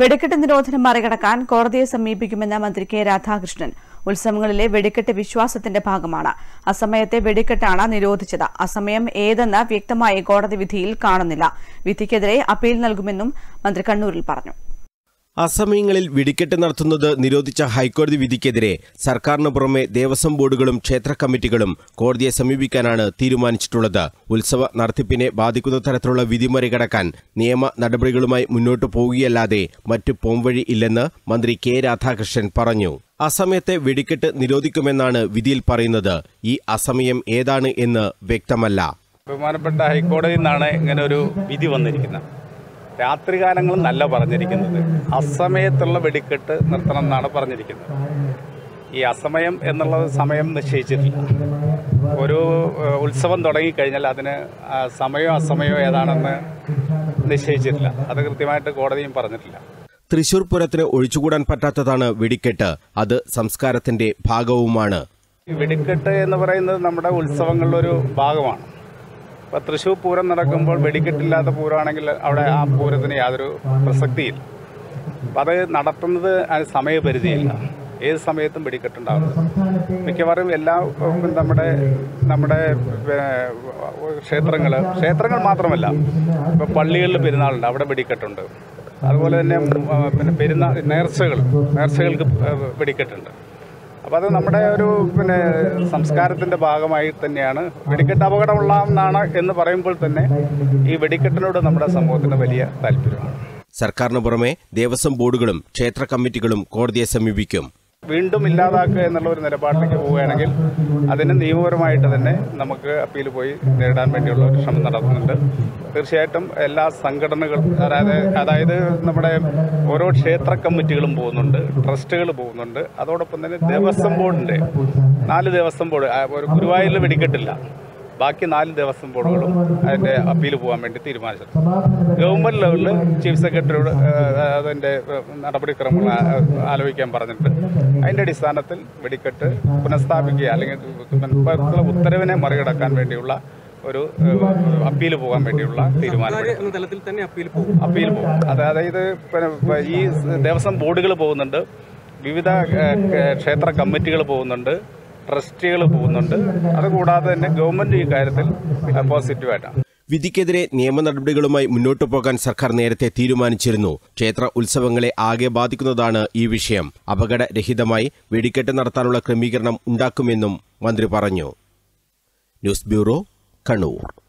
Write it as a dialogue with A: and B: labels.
A: വെടിക്കെട്ട് നിരോധനം മറികടക്കാൻ കോടതിയെ സമീപിക്കുമെന്ന് മന്ത്രി കെ രാധാകൃഷ്ണൻ. ഉത്സവങ്ങളിലെ വെടിക്കെട്ട് വിശ്വാസത്തിന്റെ ഭാഗമാണ്. അസമയത്തെ വെടിക്കെട്ടാണ് നിരോധിച്ചത്. അസമയം ഏതെന്ന് വ്യക്തമായി കോടതി വിധിയിൽ കാണുന്നില്ല. വിധിക്കെതിരെ അപ്പീൽ നൽകുമെന്നും മന്ത്രി കണ്ണൂരിൽ പറഞ്ഞു.
B: അസമയങ്ങളിൽ വെടിക്കെട്ട് നടത്തുന്നത് നിരോധിച്ച ഹൈക്കോടതി വിധിക്കെതിരെ സർക്കാരിന് പുറമെ ദേവസ്വം ബോർഡുകളും ക്ഷേത്ര കമ്മിറ്റികളും കോടതിയെ സമീപിക്കാനാണ് തീരുമാനിച്ചിട്ടുള്ളത്. ഉത്സവ നടത്തിപ്പിനെ ബാധിക്കുന്ന തരത്തിലുള്ള വിധി മറികടക്കാൻ നിയമ നടപടികളുമായി മുന്നോട്ടു പോവുകയല്ലാതെ മറ്റു പോംവഴി ഇല്ലെന്ന് മന്ത്രി കെ രാധാകൃഷ്ണൻ പറഞ്ഞു. അസമയത്തെ വെടിക്കെട്ട് നിരോധിക്കുമെന്നാണ് വിധിയിൽ പറയുന്നത്. ഈ അസമയം ഏതാണ് എന്ന് വ്യക്തമല്ല.
C: ബഹുമാനപ്പെട്ട ഹൈക്കോടതിയിൽ നിന്നാണ് ഇങ്ങനെ ഒരു വിധി വന്നിരിക്കുന്നത്. രാത്രികാലങ്ങളും നല്ല പറഞ്ഞിരിക്കുന്നത്. അസമയത്തുള്ള വെടിക്കെട്ട് നിർത്തണം എന്നാണ് പറഞ്ഞിരിക്കുന്നത്. ഈ അസമയം എന്നുള്ള സമയം നിശ്ചയിച്ചിട്ടില്ല. ഒരു ഉത്സവം തുടങ്ങിക്കഴിഞ്ഞാൽ അതിന് സമയോ അസമയോ ഏതാണെന്ന് നിശ്ചയിച്ചിട്ടില്ല. അത് കൃത്യമായിട്ട് കോടതിയും പറഞ്ഞിട്ടില്ല.
B: തൃശൂർ പൂരത്തിന് ഒഴിച്ചുകൂടാൻ പറ്റാത്തതാണ് വെടിക്കെട്ട്. അത് സംസ്കാരത്തിന്റെ ഭാഗവുമാണ്.
C: വെടിക്കെട്ട് എന്ന് പറയുന്നത് നമ്മുടെ ഉത്സവങ്ങളുടെ ഒരു ഭാഗമാണ്. ഇപ്പോൾ തൃശ്ശൂർ പൂരം നടക്കുമ്പോൾ വെടിക്കെട്ടില്ലാത്ത പൂരമാണെങ്കിൽ അവിടെ ആ പൂരത്തിന് യാതൊരു പ്രസക്തിയില്ല. അപ്പം അത് നടത്തുന്നത് അതിന് സമയപരിധിയില്ല. ഏത് സമയത്തും വെടിക്കെട്ടുണ്ടാവും. മിക്കവാറും എല്ലാ നമ്മുടെ നമ്മുടെ ക്ഷേത്രങ്ങൾ ക്ഷേത്രങ്ങൾ മാത്രമല്ല ഇപ്പോൾ പള്ളികളിൽ പെരുന്നാളുണ്ട് അവിടെ വെടിക്കെട്ടുണ്ട്. അതുപോലെ തന്നെ പിന്നെ പെരുന്നാൾ നേർച്ചകൾ നേർച്ചകൾക്ക് വെടിക്കെട്ടുണ്ട്. അപ്പോൾ അത് നമ്മുടെ ഒരു പിന്നെ സംസ്കാരത്തിന്റെ ഭാഗമായി തന്നെയാണ്. വെടിക്കെട്ട് അപകടമുള്ളതാണ് എന്ന് പറയുമ്പോൾ തന്നെ ഈ വെടിക്കെട്ടിനോട് നമ്മുടെ സമൂഹത്തിന് വലിയ താല്പര്യമാണ്.
B: സർക്കാരിന് പുറമെ ദേവസ്വം ബോർഡുകളും ക്ഷേത്ര കമ്മിറ്റികളും കോടതിയെ സമീപിക്കും.
C: വീണ്ടും ഇല്ലാതാക്കുക എന്നുള്ള ഒരു നിലപാടിലേക്ക് പോവുകയാണെങ്കിൽ അതിന് നിയമപരമായിട്ട് തന്നെ നമുക്ക് അപ്പീൽ പോയി നേരിടാൻ വേണ്ടിയുള്ള ഒരു ശ്രമം നടത്തുന്നുണ്ട് തീർച്ചയായിട്ടും എല്ലാ സംഘടനകളും അതായത് അതായത് നമ്മുടെ ഓരോ ക്ഷേത്ര കമ്മിറ്റികളും പോകുന്നുണ്ട് ട്രസ്റ്റുകൾ പോകുന്നുണ്ട്. അതോടൊപ്പം തന്നെ ദേവസ്വം ബോർഡിന്റെ നാല് ദേവസ്വം ബോർഡ് ഒരു ഗുരുവായൂരിൽ വെടിക്കെട്ടില്ല. ബാക്കി നാല് ദിവസം ബോർഡുകളും അതിന്റെ അപ്പീൽ പോകാൻ വേണ്ടി തീരുമാനിച്ചത്. ഗവൺമെന്റ് ലെവലിൽ ചീഫ് സെക്രട്ടറിയോട് അതിന്റെ നടപടിക്രമങ്ങൾ ആലോചിക്കാൻ പറഞ്ഞിട്ട് അതിന്റെ അടിസ്ഥാനത്തിൽ വെടിക്കെട്ട് പുനഃസ്ഥാപിക്കുക അല്ലെങ്കിൽ ഉത്തരവിനെ മറികടക്കാൻ വേണ്ടിയുള്ള ഒരു അപ്പീൽ പോകാൻ വേണ്ടിയുള്ള തീരുമാനം
D: തലത്തിൽ തന്നെ അപ്പീൽ പോകും.
C: അപ്പീൽ പോകും. അത് അതായത് ഈ ദേവസ്വം ബോർഡുകൾ പോകുന്നുണ്ട്. വിവിധ ക്ഷേത്ര കമ്മിറ്റികൾ പോകുന്നുണ്ട്. ട്രസ്റ്റികൾ പോകുന്നുണ്ട്. അതുകൂടാതെ തന്നെ ഗവൺമെന്റ് ഈ കാര്യത്തിൽ പോസിറ്റീവായിട്ടാണ്
B: വിധിക്കെതിരെ നിയമ നടപടികളുമായി മുന്നോട്ടു പോകാൻ സർക്കാർ നേരത്തെ തീരുമാനിച്ചിരുന്നു. ക്ഷേത്ര ഉത്സവങ്ങളെ ആകെ ബാധിക്കുന്നതാണ് ഈ വിഷയം. അപകടരഹിതമായി വെടിക്കെട്ട് നടത്താനുള്ള ക്രമീകരണം ഉണ്ടാക്കുമെന്നും മന്ത്രി പറഞ്ഞു. News bureau Kannur.